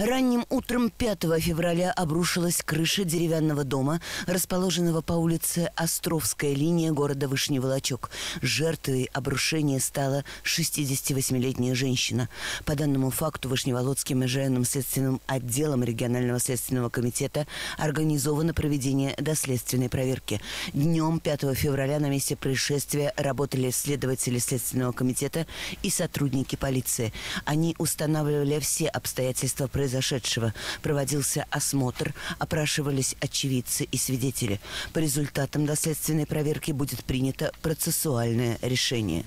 Ранним утром 5 февраля обрушилась крыша деревянного дома, расположенного по улице Островская линия города Вышний Волочок. Жертвой обрушения стала 68-летняя женщина. По данному факту Вышневолодским межрайонным следственным отделом регионального следственного комитета организовано проведение доследственной проверки. Днем 5 февраля на месте происшествия работали следователи Следственного комитета и сотрудники полиции. Они устанавливали все обстоятельства произошедшего произошедшего. Проводился осмотр, опрашивались очевидцы и свидетели. По результатам доследственной проверки будет принято процессуальное решение.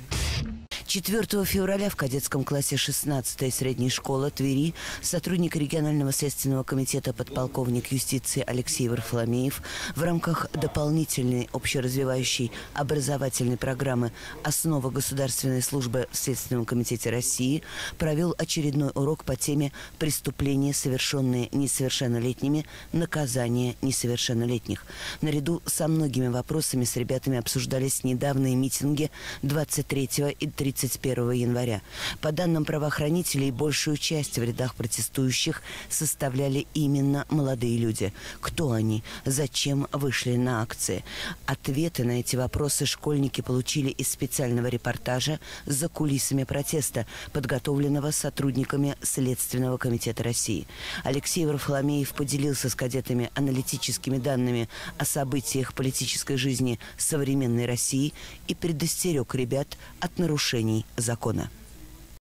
4 февраля в кадетском классе 16-й средней школы Твери сотрудник регионального следственного комитета подполковник юстиции Алексей Варфоломеев в рамках дополнительной общеразвивающей образовательной программы «Основа государственной службы в Следственном комитете России» провел очередной урок по теме «Преступления, совершенные несовершеннолетними, наказание несовершеннолетних». Наряду со многими вопросами с ребятами обсуждались недавние митинги 23 и 30 31 января. По данным правоохранителей, большую часть в рядах протестующих составляли именно молодые люди. Кто они? Зачем вышли на акции? Ответы на эти вопросы школьники получили из специального репортажа «За кулисами протеста», подготовленного сотрудниками Следственного комитета России. Алексей Варфоломеев поделился с кадетами аналитическими данными о событиях политической жизни современной России и предостерег ребят от нарушений закона.